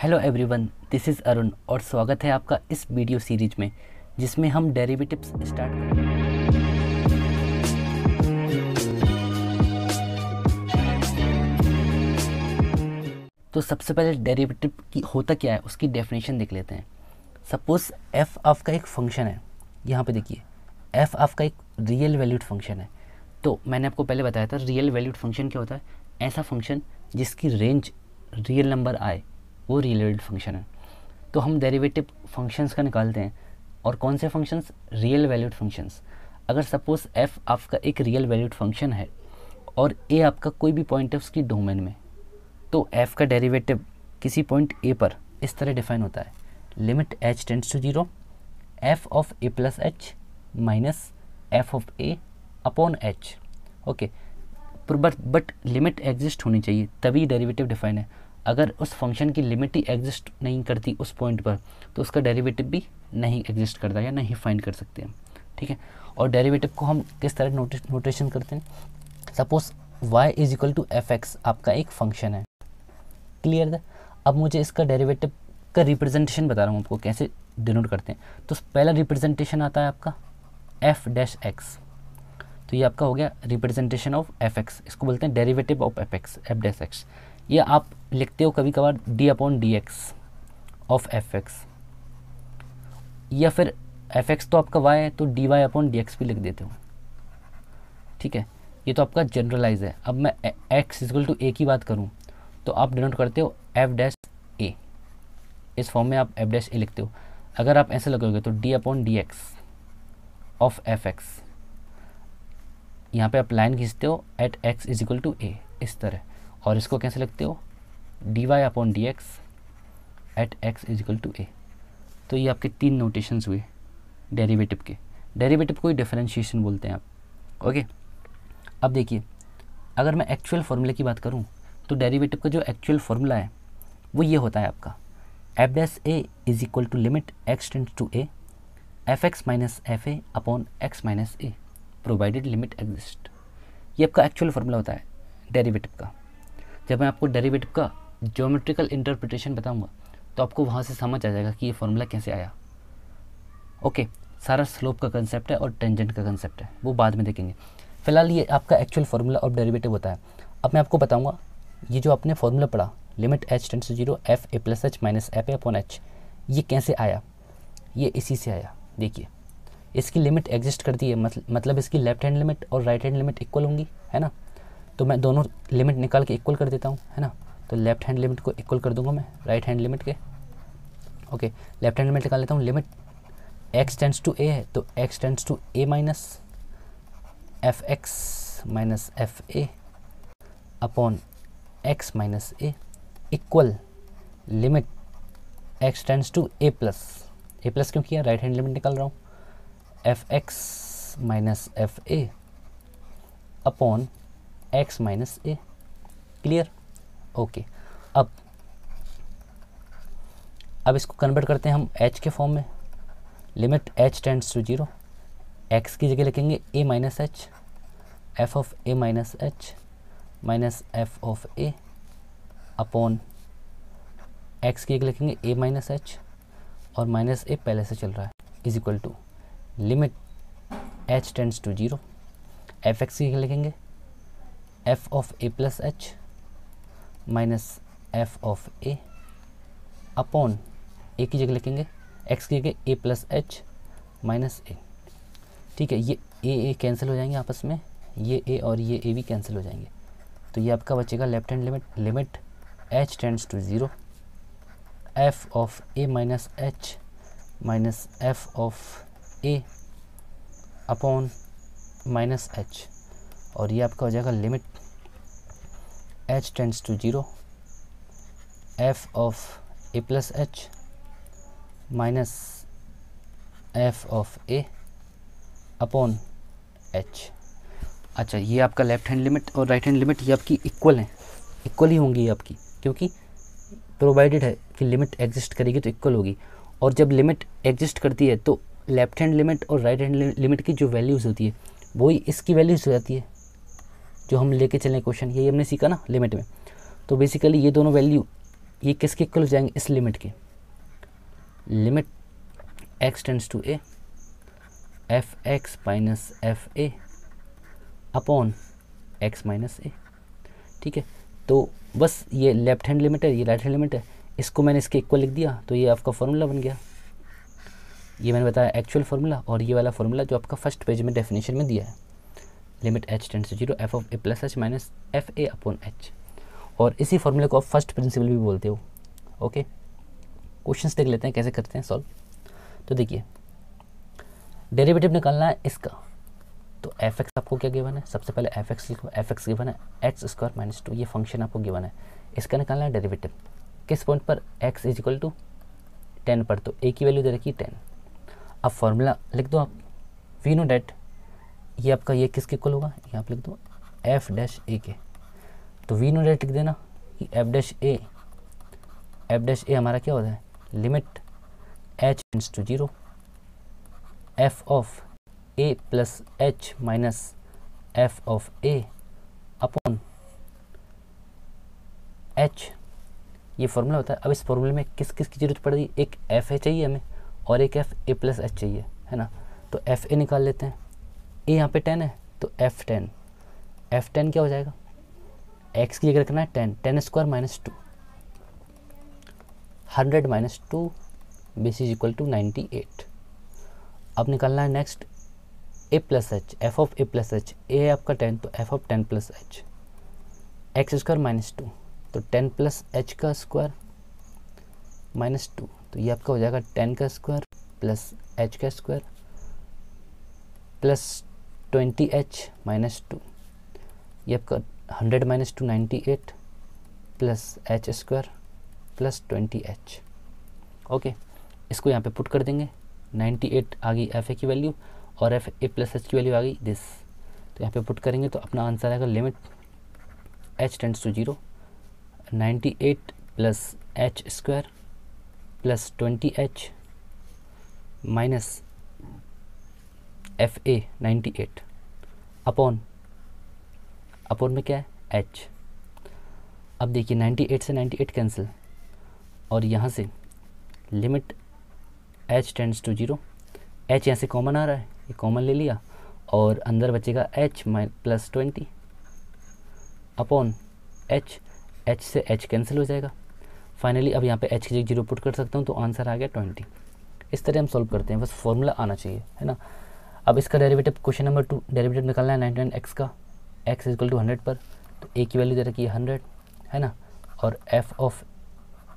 Hello everyone this is Arun और स्वागत है आपका इस वीडियो सीरीज़ में, जिसमें हम डेरिवेटिव्स स्टार्ट करेंगे। तो सबसे पहले डेरिवेटिव की होता क्या है, उसकी डेफिनेशन देख लेते हैं। सपोज़ एफ़ आपका एक फ़ंक्शन है, यहाँ पे देखिए एफ़ आपका एक रियल वैल्यूड फ़ंक्शन है। तो मैंने आपको पहले बताया था रियल वैल्यूड फ़ंक्शन क्या होता है? ऐसा फ़ंक्शन जिसकी रेंज रियल नंबर आए वो रियल फ़ंक्शन है। तो हम डेरिवेटिव फ़ंक्शंस का निकालते हैं और कौन से फ़ंक्शंस रियल वैल्यूड फ़ंक्शंस अगर सपोज़ एफ़ आपका एक रियल वैल्यूड फ़ंक्शन है और ए आपका कोई भी पॉइंट है उसकी डोमेन में तो एफ़ का डेरिवेटिव किसी पॉइंट ए पर इस तरह डिफाइन होता है। Limit H tends to zero F of A plus H minus F of A upon H okay but limit exist होनी चाहिए, तभी डेरिवेटिव डिफाइन है। अगर उस फ़ंक्शन की लिमिट ही एग्जिस्ट नहीं करती उस पॉइंट पर तो उसका डेरिवेटिव भी नहीं एग्जिस्ट करता या नहीं फाइंड कर सकते हम, ठीक है? और डेरिवेटिव को हम किस तरह नोटेशन करते हैं? Suppose y is equal to F X आपका एक फ़ंक्शन है। क्लियर है? अब मुझे इसका डेरिवेटिव का रिप्रेजेंटेशन बता रहा हूँ आपको, कैसे डिनोट करते हैं। तो पहला रिप्रेजेंटेशन आता है आपका एफ़ डैश एक्स तो ये आपका हो गया रिप्रेजेंटेशन ऑफ़ एफ़ एक्स इसको बोलते हैं derivative of F X F dash X या आप लिखते हो कभी कभार D upon D X of F X या फिर एफ़ एक्स तो आपका वाई है तो D Y upon D X भी लिख देते हो। ठीक है? ये तो आपका जनरलाइज है। अब मैं एक्स इजल टू ए की बात करूँ तो आप डिनोट करते हो एफ़ डैश ए इस फॉर्म में आप एफ़ डैश ए लिखते हो। अगर आप ऐसे लगोगे तो D upon D X of F X यहाँ पे आप लाइन खींचते हो at X is equal to A इस तरह। और इसको कैसे लिखते हो? D Y upon D X at X is equal to A तो ये आपके तीन नोटेशंस हुए डेरिवेटिव के। डेरिवेटिव को ही डिफरेंशिएशन बोलते हैं आप। ओके अब देखिए, अगर मैं एक्चुअल फार्मूले की बात करूँ तो डेरिवेटिव का जो एक्चुअल फार्मूला है, वो ये होता है आपका। F dash A is equal to limit X tends to A F X minus F A upon X minus A provided limit exist ये आपका एक्चुअल फार्मूला होता है डेरिवेटिव का। जब मैं आपको डेरिवेटिव का ज्योमेट्रिकल इंटरप्रिटेशन बताऊँगा तो आपको वहाँ से समझ आ जाएगा कि ये फार्मूला कैसे आया। ओके सारा स्लोप का कंसेप्ट है और टेंजेंट का कंसेप्ट है, वो बाद में देखेंगे। फ़िलहाल ये आपका एक्चुअल फार्मूला ऑफ़ डेरिवेटिव होता है। अब मैं आपको बताऊँगा, ये जो आपने फार्मूला पढ़ा limit H tends to zero F A plus H minus F A upon H ये कैसे आया? ये इसी से आया, देखिए। इसकी लिमिट एग्जिस्ट करती है मतलब मतलब इसकी लेफ़्ट हैंड लिमिट और राइट हैंड लिमिट इक्वल होंगी, है ना? तो मैं दोनों लिमिट निकाल के इक्वल कर देता हूँ, है ना? तो लेफ़्ट हैंड लिमिट को इक्वल कर दूँगा मैं राइट हैंड लिमिट के। ओके लेफ़्ट हैंड लिमिट निकाल लेता हूँ limit X tends to A है तो X tends to A minus F X minus F A upon X minus A equal limit X tends to A plus A plus क्यों किया? Right hand limit निकाल रहा हूँ। F X minus F A upon X minus A clear okay अब अब इसको convert करते हैं हम एच के फॉर्म में. Limit H tends to zero X की जगह लिखेंगे A minus H F of A minus H minus F of A upon X की जगह लिखेंगे ए माइनस एच और माइनस ए पहले से चल रहा है. Is equal to limit H tends to zero F X की जगह लिखेंगे F of A plus H minus F of A upon A की जगह लिखेंगे एक्स की जगह A plus H minus A ठीक है, ये ए ए कैंसिल हो जाएँगे आपस में, ये ए और ये ए भी कैंसिल हो जाएँगे। तो ये आपका बचेगा left hand limit limit H tends to zero F of A minus H minus F of A upon minus H और ये आपका हो जाएगा limit H tends to zero F of A plus H minus F of A upon H अच्छा ये आपका left hand limit और right hand limit ये आपकी इक्वल हैं। इक्वल ही होंगी आपकी, क्योंकि प्रोवाइडेड है कि लिमिट एग्जिस्ट करेगी तो इक्वल होगी। और जब लिमिट एग्जिस्ट करती है तो लेफ़्ट हैंड लिमिट और राइट हैंड लिमिट की जो वैल्यूज़ होती है वही इसकी वैल्यूज़ हो जाती है। जो हम लेके चलें क्वेश्चन, यही हमने सीखा ना लिमिट में। तो बेसिकली ये दोनों वैल्यू ये किसके इक्वल हो जाएँगे? इस लिमिट के। Limit X tends to A F X minus F A upon X minus A ठीक है? तो बस ये लेफ़्ट हैंड लिमिट है, ये राइट हैंड लिमिट है। इसको मैंने इसके इक्वल लिख दिया तो ये आपका फॉर्मूला बन गया। ये मैंने बताया एक्चुअल फार्मूला और ये वाला फार्मूला जो आपका फ़र्स्ट पेज में डेफिनेशन में दिया है। Limit H tends to zero F of A plus H minus F A upon H और इसी फॉर्मूले को आप फ़र्स्ट प्रिंसिपल भी बोलते हो ओके क्वेश्चंस देख लेते हैं, कैसे करते हैं सॉल्व तो देखिए डेरिवेटिव निकालना है इसका। तो एफ़ एक्स आपको क्या गिवन है? सबसे पहले एफ़ एक्स लिखो एफ़ एक्स गिवन है एक्स स्क्वायर माइनस टू ये फ़ंक्शन आपको गिवन है। इसका निकालना है डेरिवेटिव किस पॉइंट पर? X is equal to ten पर। तो ए की वैल्यू दे रखी टेन अब फॉर्मूला लिख दो आप। वी नो डेट ये आपका ये किसके इक्वल होगा? यहाँ पर लिख दो। एफ़ डैश ए के तो वी नो डेट लिख देना। कि F dash A F dash A हमारा क्या होता है? Limit H tends to zero F of A plus H minus F of A upon H ये फॉर्मूला होता है। अब इस फॉर्मूले में किस किस की ज़रूरत पड़ रही? एक एफ़ ए चाहिए हमें और एक एफ़ ए प्लस एच चाहिए, है ना? तो एफ़ ए निकाल लेते हैं। ए यहाँ पे टेन है तो एफ़ टेन। एफ़ टेन क्या हो जाएगा? एक्स की जगह रखना है ten. Ten square minus two. Hundred minus two, base is equal to ninety eight. अब निकालना है next, A plus H. F of A plus H. A है आपका टेन तो F of ten plus H. X square minus two तो ten plus H का square minus two. तो ये आपका हो जाएगा टेन का स्क्वायर प्लस एच का square plus twenty H minus two. ये आपका hundred minus two ninety eight plus H square plus twenty H. Okay, इसको यहाँ पे पुट कर देंगे। नाइन्टी एट आ गई एफ़ ए की वैल्यू और एफ़ ए प्लस एच की वैल्यू आ गई दिस। तो यहाँ पे पुट करेंगे तो अपना आंसर आएगा limit H tends to zero. Ninety eight plus H square plus twenty H minus F A ninety eight. Upon upon में क्या है? एच अब देखिए नाइन्टी एट से नाइन्टी एट कैंसिल और यहाँ से limit H tends to zero H यहाँ से कॉमन आ रहा है, ये कॉमन ले लिया। और अंदर बचेगा H minus plus twenty upon H H से एच कैंसिल हो जाएगा। फाइनली अब यहाँ पे एच की जगह ज़ीरो पुट कर सकता हूँ तो आंसर आ गया ट्वेंटी इस तरह हम सॉल्व करते हैं, बस फॉर्मूला आना चाहिए, है ना? अब इसका derivative question number two derivative निकालना है नाइनटी नाइन एक्स का x is equal to hundred पर तो ए की वैल्यू दे रखी है हंड्रेड है ना? और एफ़ ऑफ़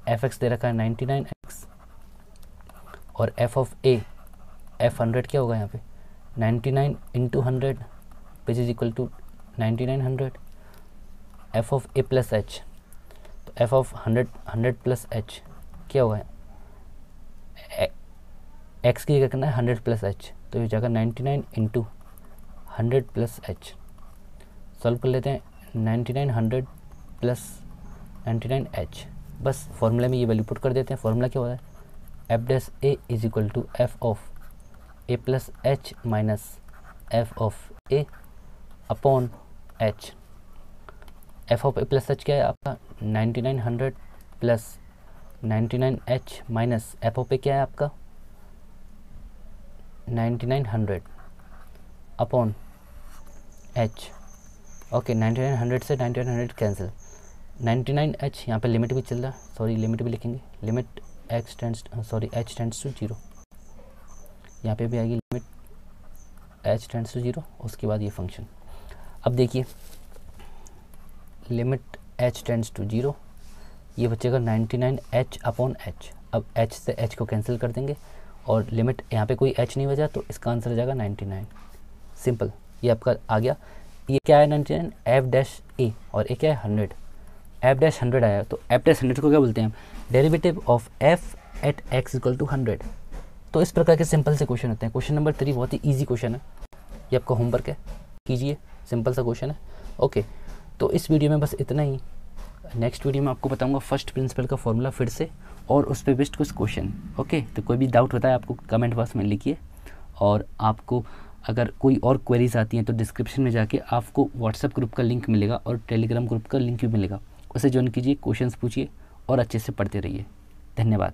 एफ़ एक्स दे रखा है नाइन्टी नाइन एक्स और f of a f hundred क्या होगा यहाँ पे? Ninety nine into hundred which is equal to ninety nine hundred f of a plus h तो f of hundred hundred plus h क्या होगा? एक्स की जगह करना है? हंड्रेड प्लस एच तो ये जाएगा ninety nine into hundred plus h. Solve कर लेते हैं, ninety nine hundred plus ninety nine h. बस फॉर्मूला में ये वैल्यू पुट कर देते हैं। फॉर्मूला क्या होता है? F dash a is equal to f of a plus h minus f of a upon h. F of a plus h क्या है आपका? Ninety nine hundred plus ninety nine h minus f ओ पे क्या है आपका? Ninety nine hundred upon h okay ninety nine hundred से ninety nine hundred cancel ninety nine h यहाँ पे लिमिट भी चल रहा। है सॉरी लिमिट भी लिखेंगे। Limit x tends sorry h tends to zero यहाँ पे भी आएगी limit h tends to zero उसके बाद ये फ़ंक्शन अब देखिए limit h tends to zero ये बचेगा ninety nine h upon h अब एच से एच को कैंसिल कर देंगे। और लिमिट यहाँ पे कोई एच नहीं बचा तो इसका आंसर हो जाएगा नाइन्टी नाइन सिंपल ये आपका आ गया. ये क्या है ninety nine f dash a और ये क्या है हंड्रेड एफ़ डैश हंड्रेड आया. तो एफ़ डैश हंड्रेड को क्या बोलते हैं? हम derivative of f at x equal to hundred तो इस प्रकार के सिंपल से क्वेश्चन होते हैं. क्वेश्चन नंबर थ्री बहुत ही ईजी क्वेश्चन है. ये आपका होमवर्क है. कीजिए. सिंपल सा क्वेश्चन है. ओके तो इस वीडियो में बस इतना ही. नेक्स्ट वीडियो में आपको बताऊँगा फ़र्स्ट प्रिंसिपल का फॉर्मूला फिर से. और उस पर बेस्ट कुछ क्वेश्चन ओके तो कोई भी डाउट होता है आपको कमेंट बॉक्स में लिखिए। और आपको अगर कोई और क्वेरीज आती हैं तो डिस्क्रिप्शन में जाके आपको व्हाट्सअप ग्रुप का लिंक मिलेगा और टेलीग्राम ग्रुप का लिंक भी मिलेगा। उसे ज्वाइन कीजिए क्वेश्चंस पूछिए और अच्छे से पढ़ते रहिए। धन्यवाद।